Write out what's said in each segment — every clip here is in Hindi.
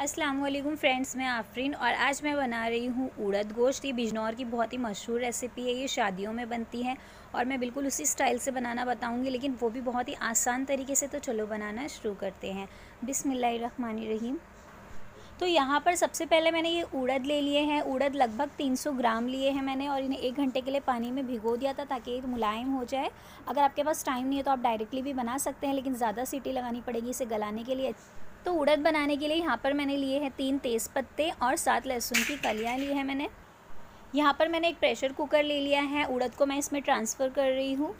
अस्सलाम वालेकुम फ्रेंड्स, मैं आफरीन और आज मैं बना रही हूँ उड़द गोश्त। ये बिजनौर की बहुत ही मशहूर रेसिपी है, ये शादियों में बनती है और मैं बिल्कुल उसी स्टाइल से बनाना बताऊँगी, लेकिन वो भी बहुत ही आसान तरीके से। तो चलो बनाना शुरू करते हैं। बिसमीम तो यहाँ पर सबसे पहले मैंने ये उड़द ले लिए हैं। उड़द लगभग 300 ग्राम लिए हैं मैंने और इन्हें एक घंटे के लिए पानी में भिगो दिया था ताकि ये मुलायम हो जाए। अगर आपके पास टाइम नहीं है तो आप डायरेक्टली भी बना सकते हैं, लेकिन ज़्यादा सीटी लगानी पड़ेगी इसे गलाने के लिए। तो उड़द बनाने के लिए यहाँ पर मैंने लिए हैं तीन तेज़ पत्ते और सात लहसुन की कलियाँ ली हैं मैंने। यहाँ पर मैंने एक प्रेशर कुकर ले लिया है, उड़द को मैं इसमें ट्रांसफ़र कर रही हूँ।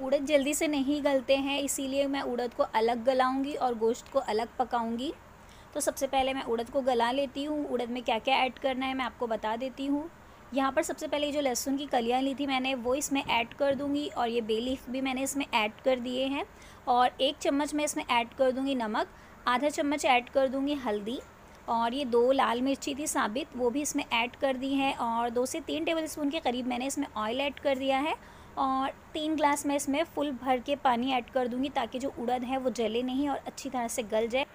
उड़द जल्दी से नहीं गलते हैं, इसीलिए मैं उड़द को अलग गलाऊँगी और गोश्त को अलग पकाऊँगी। तो सबसे पहले मैं उड़द को गला लेती हूँ, उड़द में क्या क्या ऐड करना है मैं आपको बता देती हूँ। यहाँ पर सबसे पहले जो लहसुन की कलियाँ ली थी मैंने, वो इसमें ऐड कर दूँगी और ये बे लीफ भी मैंने इसमें ऐड कर दिए हैं। और एक चम्मच मैं इसमें ऐड कर दूँगी नमक आधा चम्मच ऐड कर दूँगी हल्दी और ये दो लाल मिर्ची थी साबित, वो भी इसमें ऐड कर दी है और दो से तीन टेबल स्पून के करीब मैंने इसमें ऑयल ऐड कर दिया है और तीन ग्लास मैं इसमें फुल भर के पानी ऐड कर दूँगी ताकि जो उड़द है वो जले नहीं और अच्छी तरह से गल जाए।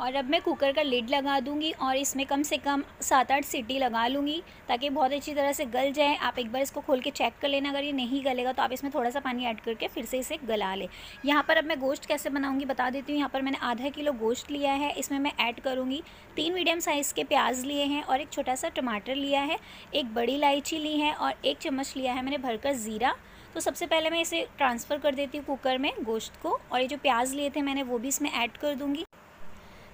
और अब मैं कुकर का लिड लगा दूँगी और इसमें कम से कम सात आठ सीटी लगा लूँगी ताकि बहुत अच्छी तरह से गल जाए। आप एक बार इसको खोल के चेक कर लेना, अगर ये नहीं गलेगा तो आप इसमें थोड़ा सा पानी ऐड करके फिर से इसे गला लें। यहाँ पर अब मैं गोश्त कैसे बनाऊँगी बता देती हूँ। यहाँ पर मैंने आधा किलो गोश्त लिया है, इसमें मैं ऐड करूँगी तीन मीडियम साइज़ के प्याज लिए हैं और एक छोटा सा टमाटर लिया है, एक बड़ी इलायची ली है और एक चम्मच लिया है मैंने भरकर ज़ीरा। तो सबसे पहले मैं इसे ट्रांसफ़र कर देती हूँ कुकर में गोश्त को और ये जो प्याज लिए थे मैंने वो भी इसमें ऐड कर दूँगी।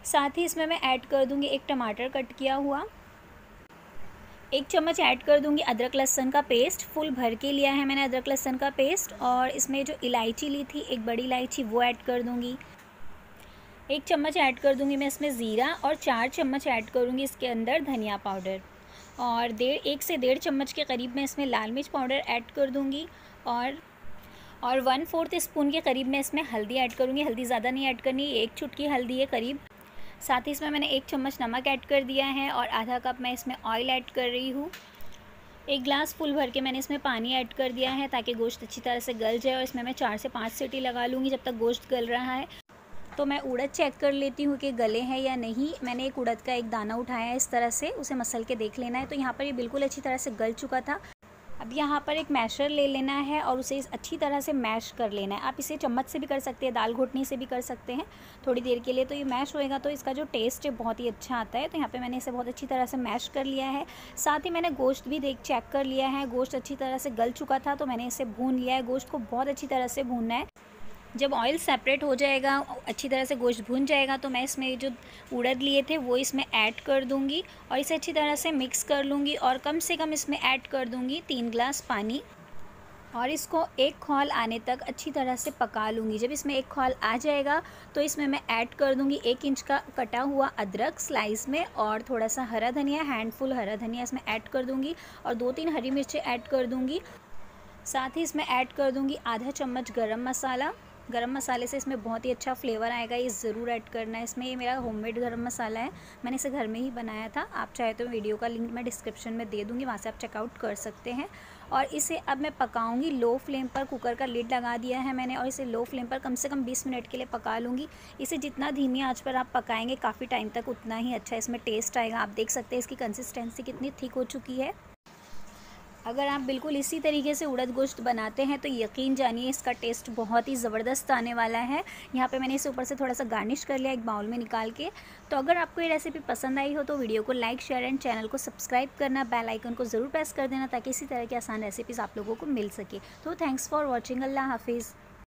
साथ ही इसमें मैं ऐड कर दूँगी एक टमाटर कट किया हुआ। एक चम्मच ऐड कर दूँगी अदरक लहसन का पेस्ट। फुल भर के लिया है मैंने अदरक लहसन का पेस्ट और इसमें जो इलायची ली थी, एक बड़ी इलायची, वो ऐड कर दूँगी। एक चम्मच ऐड कर दूँगी मैं इसमें ज़ीरा और चार चम्मच ऐड करूँगी इसके अंदर धनिया पाउडर। और डेढ़ एक से डेढ़ चम्मच के करीब मैं इसमें लाल मिर्च पाउडर ऐड कर दूँगी और और वन फोर्थ स्पून के करीब मैं इसमें हल्दी ऐड करूँगी। हल्दी ज़्यादा नहीं ऐड करनी, एक चुटकी हल्दी है करीब। साथ ही इसमें मैंने एक चम्मच नमक ऐड कर दिया है और आधा कप मैं इसमें ऑयल ऐड कर रही हूँ। एक ग्लास फुल भर के मैंने इसमें पानी ऐड कर दिया है ताकि गोश्त अच्छी तरह से गल जाए और इसमें मैं चार से पाँच सीटी लगा लूँगी जब तक गोश्त गल रहा है। तो मैं उड़द चेक कर लेती हूँ कि गले हैं या नहीं। मैंने एक उड़द का एक दाना उठाया है इस तरह से, उसे मसल के देख लेना है। तो यहाँ पर ये बिल्कुल अच्छी तरह से गल चुका था। अब यहाँ पर एक मैशर ले लेना है और उसे इस अच्छी तरह से मैश कर लेना है। आप इसे चम्मच से भी कर सकते हैं, दाल घुटनी से भी कर सकते हैं। थोड़ी देर के लिए तो ये मैश होएगा तो इसका जो टेस्ट है बहुत ही अच्छा आता है। तो यहाँ पर मैंने इसे बहुत अच्छी तरह से मैश कर लिया है। साथ ही मैंने गोश्त भी देख, चेक कर लिया है। गोश्त अच्छी तरह से गल चुका था तो मैंने इसे भून लिया है। गोश्त को बहुत अच्छी तरह से भूनना है। जब ऑयल सेपरेट हो जाएगा, अच्छी तरह से गोश्त भून जाएगा तो मैं इसमें जो उड़द लिए थे, वो इसमें ऐड कर दूँगी और इसे अच्छी तरह से मिक्स कर लूँगी और कम से कम इसमें ऐड कर दूँगी तीन गिलास पानी और इसको एक खौल आने तक अच्छी तरह से पका लूँगी। जब इसमें एक खौल आ जाएगा तो इसमें मैं ऐड कर दूँगी एक इंच का कटा हुआ अदरक स्लाइस में और थोड़ा सा हरा धनिया हैंडफुल हरा धनिया इसमें ऐड कर दूँगी और दो तीन हरी मिर्चें ऐड कर दूँगी। साथ ही इसमें ऐड कर दूँगी आधा चम्मच गरम मसाला गरम मसाले से इसमें बहुत ही अच्छा फ्लेवर आएगा, ये ज़रूर ऐड करना है। इसमें ये मेरा होममेड गरम मसाला है, मैंने इसे घर में ही बनाया था। आप चाहे तो वीडियो का लिंक मैं डिस्क्रिप्शन में दे दूँगी, वहाँ से आप चेकआउट कर सकते हैं। और इसे अब मैं पकाऊँगी लो फ्लेम पर, कुकर का लिड लगा दिया है मैंने और इसे लो फ्लेम पर कम से कम 20 मिनट के लिए पका लूँगी। इसे जितना धीमी आँच पर आप पकाएँगे, काफ़ी टाइम तक उतना ही अच्छा इसमें टेस्ट आएगा। आप देख सकते हैं इसकी कंसिस्टेंसी कितनी थिक हो चुकी है। अगर आप बिल्कुल इसी तरीके से उड़द गोश्त बनाते हैं तो यकीन जानिए इसका टेस्ट बहुत ही ज़बरदस्त आने वाला है। यहाँ पे मैंने इसे ऊपर से थोड़ा सा गार्निश कर लिया एक बाउल में निकाल के। तो अगर आपको ये रेसिपी पसंद आई हो तो वीडियो को लाइक, शेयर एंड चैनल को सब्सक्राइब करना, बेल आइकन को ज़रूर प्रेस कर देना, ताकि इसी तरह की आसान रेसिपीज़ आप लोगों को मिल सके। तो थैंक्स फॉर वॉचिंग, अल्लाह हाफिज़।